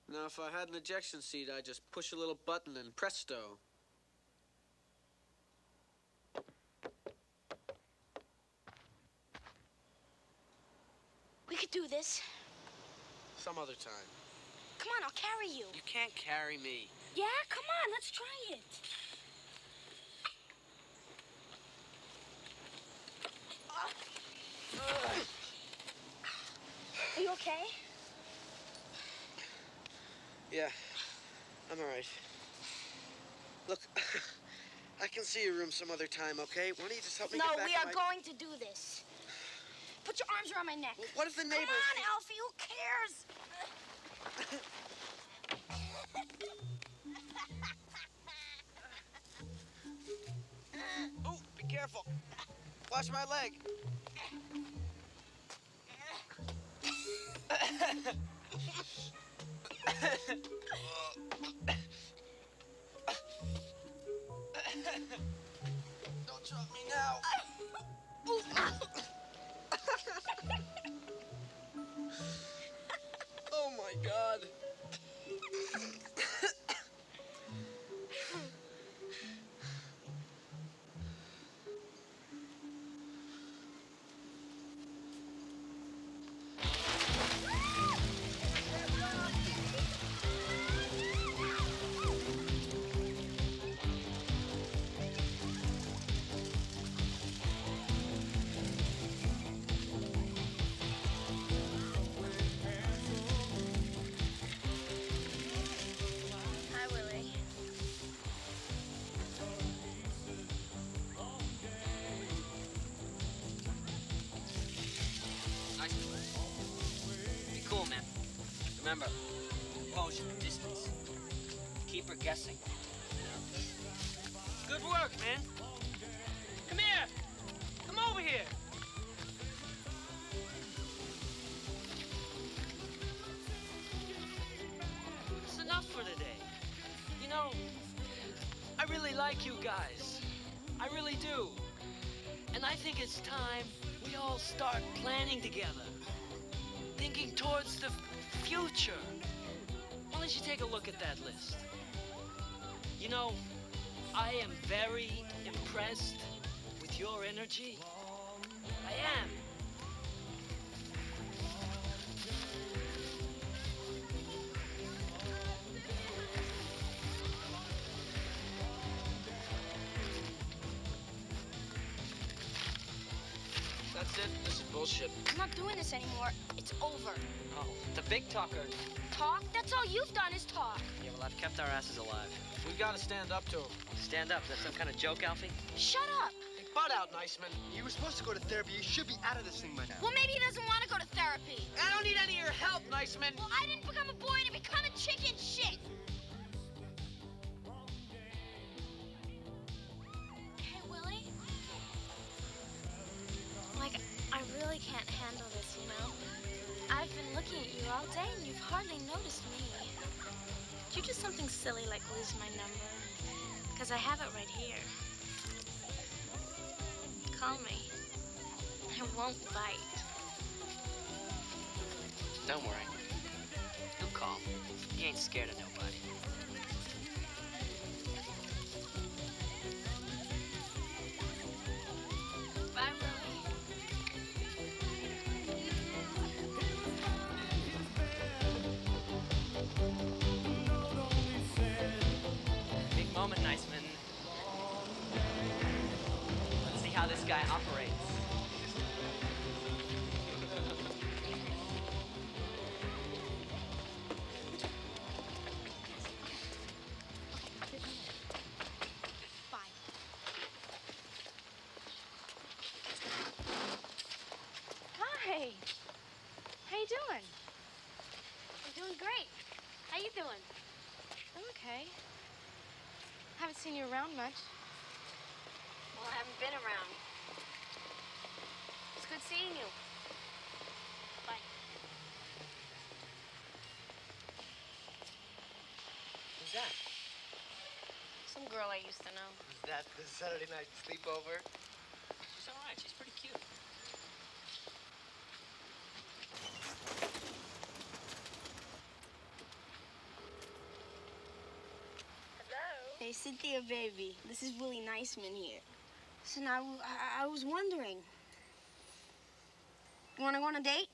Now, if I had an ejection seat, I'd just push a little button and presto. We could do this. Some other time. Come on, I'll carry you. You can't carry me. Yeah, come on, let's try it. Are you okay? Yeah, I'm all right. Look, I can see your room some other time, okay? Why don't you just help me No, get back we are my... going to do this. Put your arms around my neck. what if the neighbors... Come on, Alfie, who cares? Oh, be careful. Watch my leg. Don't drop me now. God. Remember, composure, distance. Keep her guessing. Good work, man. Come here. Come over here. It's enough for today. You know, I really like you guys. I really do. And I think it's time we all start planning together. Thinking towards the future. Why don't you take a look at that list? You know, I am very impressed with your energy. I am. Gotta stand up to him. Stand up. Is that some kind of joke, Alfie? Shut up. Hey, butt out, Niceman. You were supposed to go to therapy. You should be out of this thing by now. Well, maybe he doesn't want to go to therapy. I don't need any of your help, Niceman. Well, I didn't become a boy to become a chicken shit. Hey, Willy. Like, I really can't handle this, you know? I've been looking at you all day and you've hardly noticed me. Did you do something silly like lose my number? Because I have it right here. Call me. I won't bite. Don't worry. He'll call. He ain't scared of nobody. How this guy operates. Hi. How you doing? I'm doing great. How you doing? I'm okay. Haven't seen you around much. Well, I haven't been around. It's good seeing you. Bye. Who's that? Some girl I used to know. Is that the Saturday night sleepover? She's all right. She's pretty cute. Hello? Hey, Cynthia, baby. This is Willy Niceman here. So Listen, I was wondering. You want to go on a date?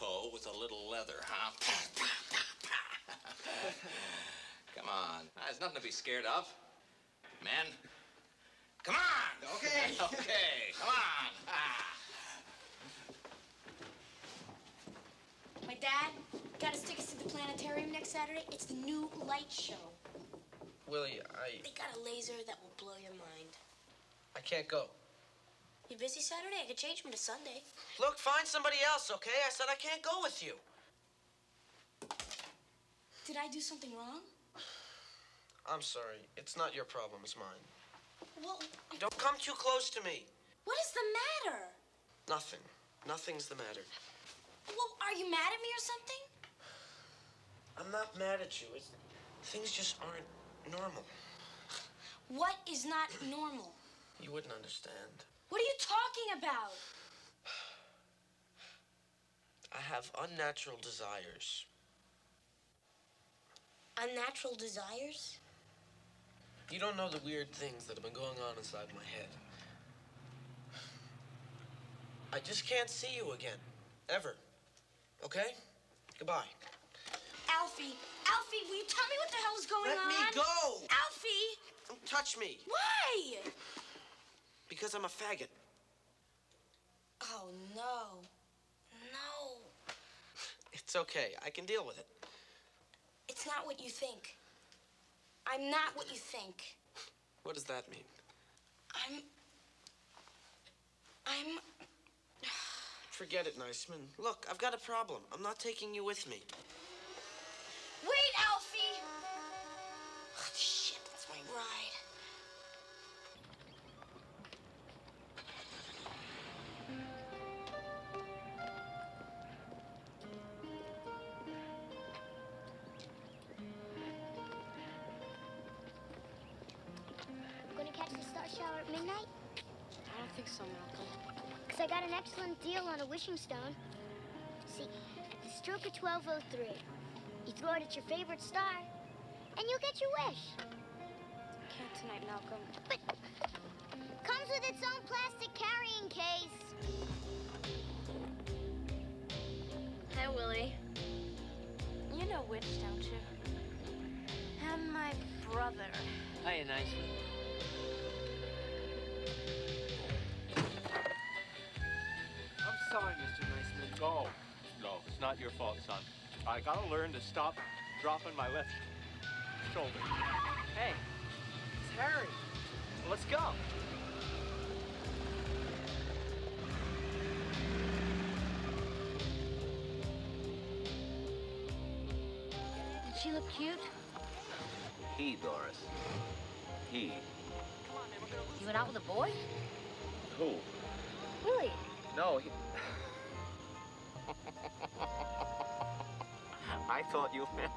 Toe with a little leather, huh? Come on. There's nothing to be scared of. Men, come on. Okay. okay, come on. Ah. My dad got us tickets to the planetarium next Saturday. It's the new light show. Willy, I They got a laser that will blow your mind. I can't go. Busy Saturday? I could change them to Sunday. Look, find somebody else, okay? I said I can't go with you. Did I do something wrong? I'm sorry. It's not your problem, it's mine. Well, Don't come too close to me. what is the matter? Nothing. Nothing's the matter. Well, are you mad at me or something? I'm not mad at you. It's, things just aren't normal. What is not normal? You wouldn't understand. What are you talking about? I have unnatural desires. Unnatural desires? You don't know the weird things that have been going on inside my head. I just can't see you again. Ever. Okay? Goodbye. Alfie, Alfie, will you tell me what the hell is going Let on? Let me go! Alfie! Don't touch me. Why? Because I'm a faggot. Oh, no. No. It's okay. I can deal with it. It's not what you think. I'm not what you think. What does that mean? I'm. I'm. Forget it, Niceman. Look, I've got a problem. I'm not taking you with me. Wishing stone. See, at the stroke of 1203, you throw it at your favorite star, and you'll get your wish. Can't tonight, Malcolm. But comes with its own plastic carrying case. Hi, Willy. You know Witch, don't you? And my brother. Hiya, nice. I'm No, no, it's not your fault, son. I gotta learn to stop dropping my left shoulder. Hey, it's Harry. Let's go. Did she look cute? He, Doris. He. You went out with a boy? Who? Willie. No, he. I thought you meant.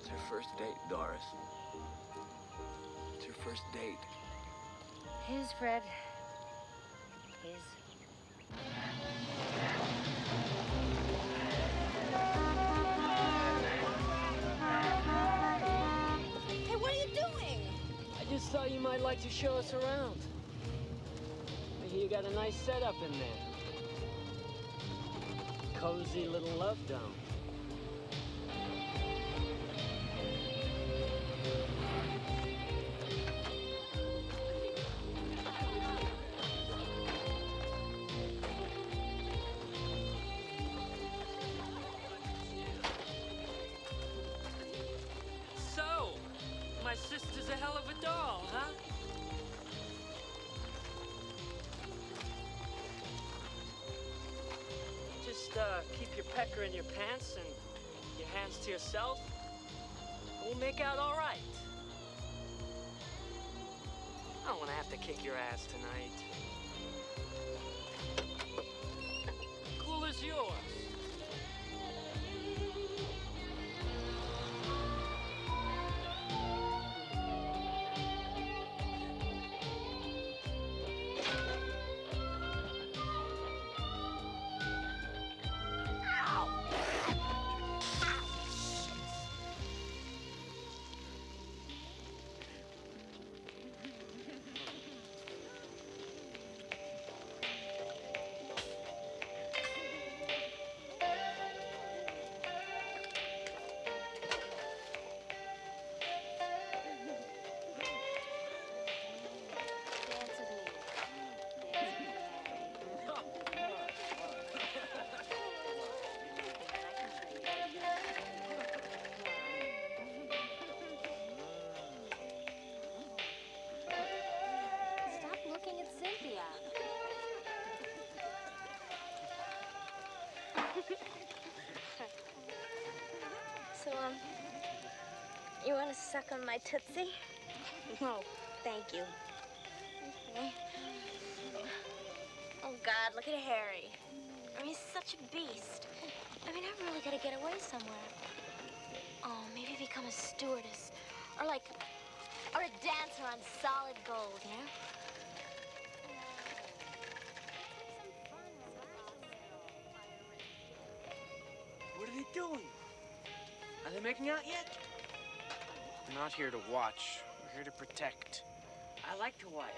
It's her first date, Doris. It's her first date. His, Fred. His. Hey, what are you doing? I just thought you might like to show us around. I hear you got a nice setup in there. Cozy little love dome. Your pecker in your pants and your hands to yourself. We'll make out all right. I don't want to have to kick your ass tonight. Cool as yours. So, um, you want to suck on my Tootsie? No, thank you. Okay. Oh, God, look at Harry. I mean, he's such a beast. I mean, I really got to get away somewhere. Oh, maybe become a stewardess. Or like, or a dancer on solid gold, you know? They making out yet? We're not here to watch. We're here to protect. I like to watch.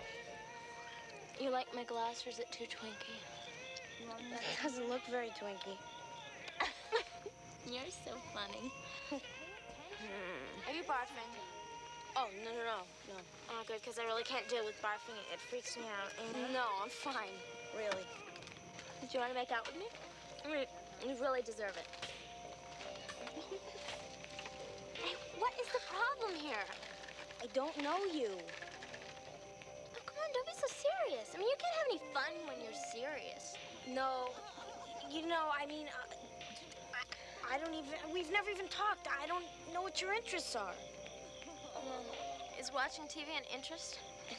You like my glass, or is it too twinky? That doesn't look very twinky. You're so funny. Are you barfing? Oh, no, no, no, no. Oh, good, because I really can't deal with barfing. It freaks me out. And mm-hmm. No, I'm fine. Really. Do you want to make out with me? I mean, you really deserve it. Is the problem here? I don't know you. Oh, come on, don't be so serious. I mean, you can't have any fun when you're serious. No, you know, I mean, uh, I, I don't even, we've never even talked. I don't know what your interests are. Um, is watching TV an interest?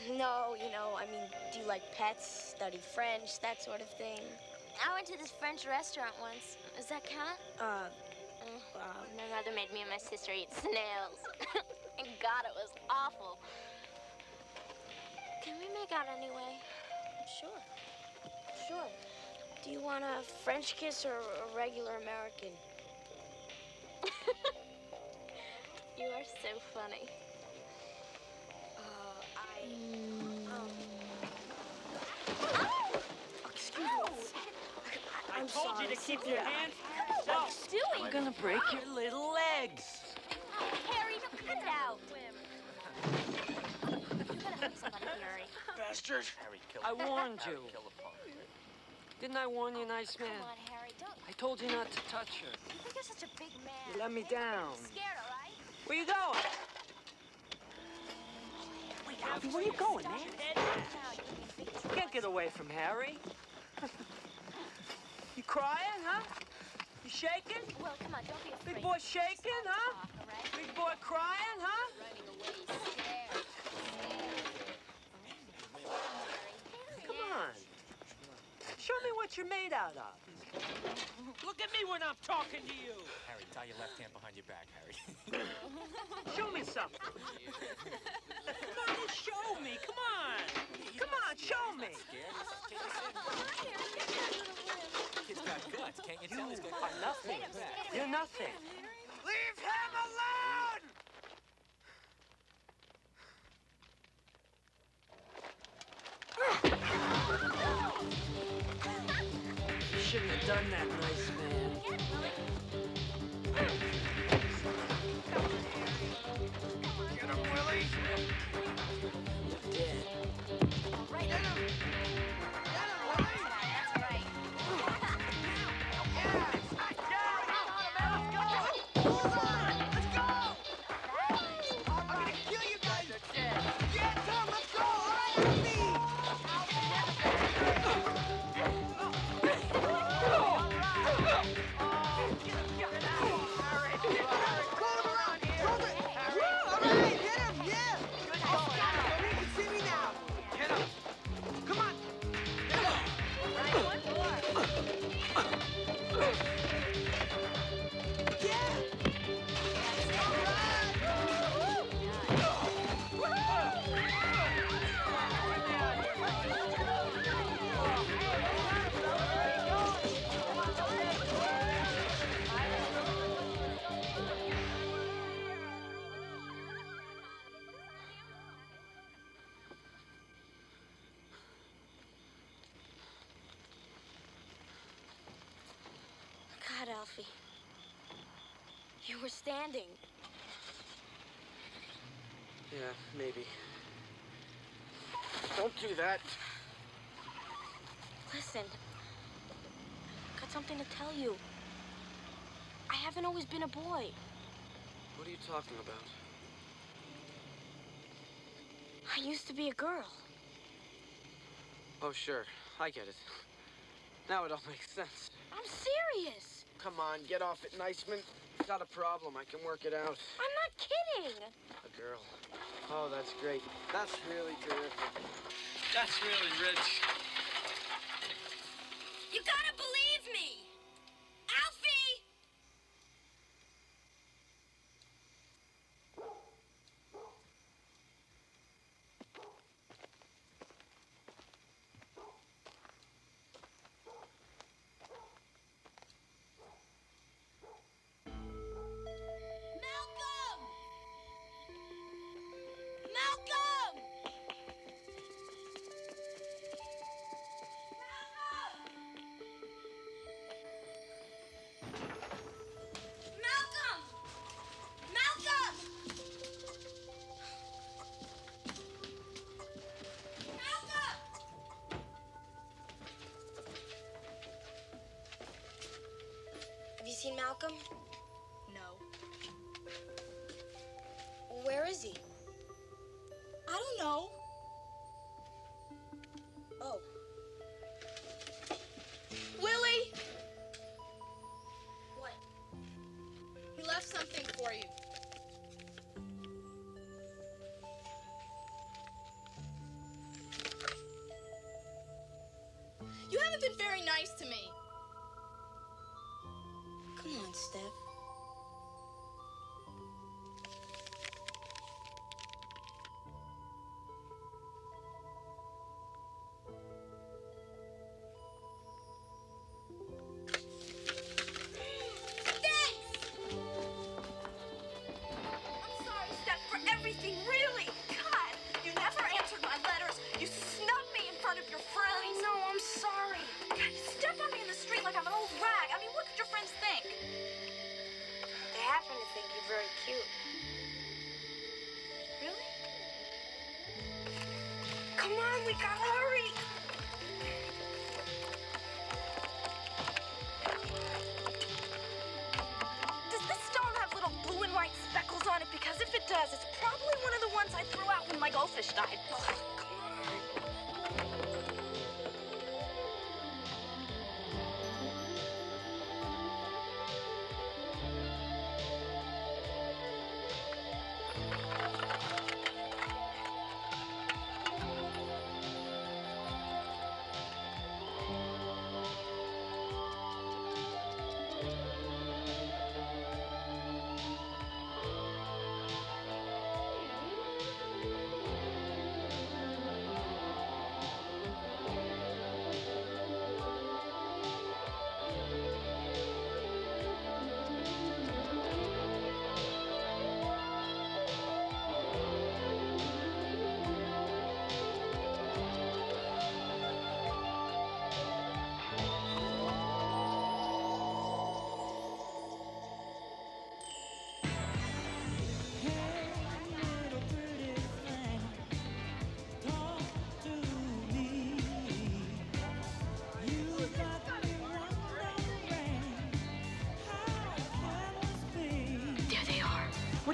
No, you know, I mean, do you like pets, study French, that sort of thing? I went to this French restaurant once. Does that count? Uh, Uh, my mother made me and my sister eat snails. and God, it was awful. Can we make out anyway? Sure. Sure. Do you want a French kiss or a regular American? You are so funny. Uh, I. I'm told sorry. you to keep Cynthia. your hands to yourself. doing? I'm gonna break your little legs. Harry, no, cut it out. You gotta hug somebody, Harry. Bastard. Harry, kill I him. warned Harry, you. kill. Didn't I warn you, Niceman? Come on, Harry, don't. I told you not to touch her. You think you're such a big man. You let me Maybe you're down. Scared, all right? Where you going? Wait, Alfie, where you going, man? You can't get away from Harry. you crying, huh? You shaking? Well, come on, don't be afraid. Big boy shaking, huh? Talk, all right? Big boy crying, huh? Running away, scared. Come on. Show me what you're made out of. Look at me when I'm talking to you. Harry, tie your left hand behind your back, Harry. Show me something. Come on, show me. Come on. Come on, show me. Kid's got guts. Can't you tell he's got are nothing. You're nothing. Leave him alone! You shouldn't have done that, nice Maybe. Don't do that. Listen. I've Got something to tell you. I haven't always been a boy. What are you talking about? I used to be a girl. Oh, sure. I get it. Now it all makes sense. I'm serious. Come on, get off it, Niceman. Not a problem. I can work it out. I'm not kidding. A girl. Oh, that's great. That's really terrific. That's really rich. seen Malcolm?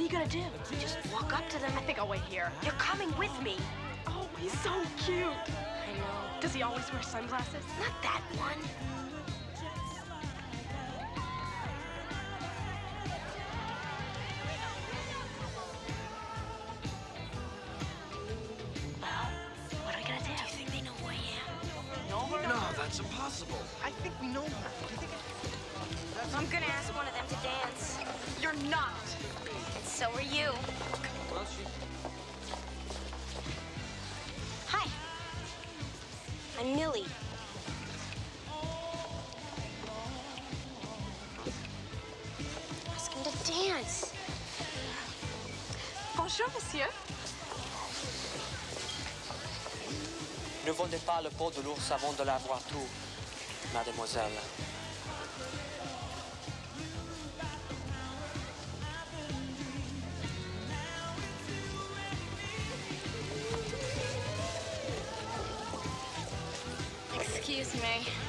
you gonna do? Just walk up to them? I think I'll wait here. You're coming with me. Oh, he's so cute. I know. Does he always wear sunglasses? Not that one. volez pas le pot de l'ours avant de l'avoir tout, mademoiselle. Excuse me.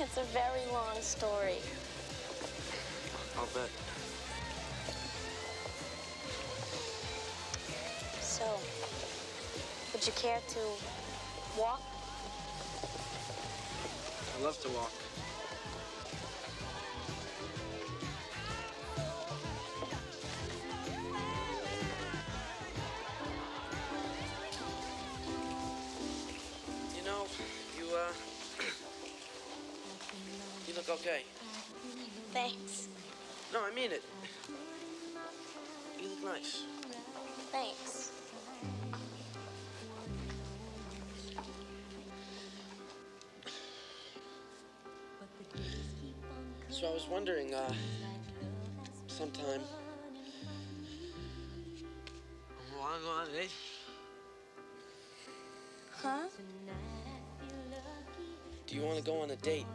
it's a very long story. I'll bet. So, would you care to walk? I love to walk. Wondering, uh, sometime. Want to go on a date? Huh? Do you want to go on a date?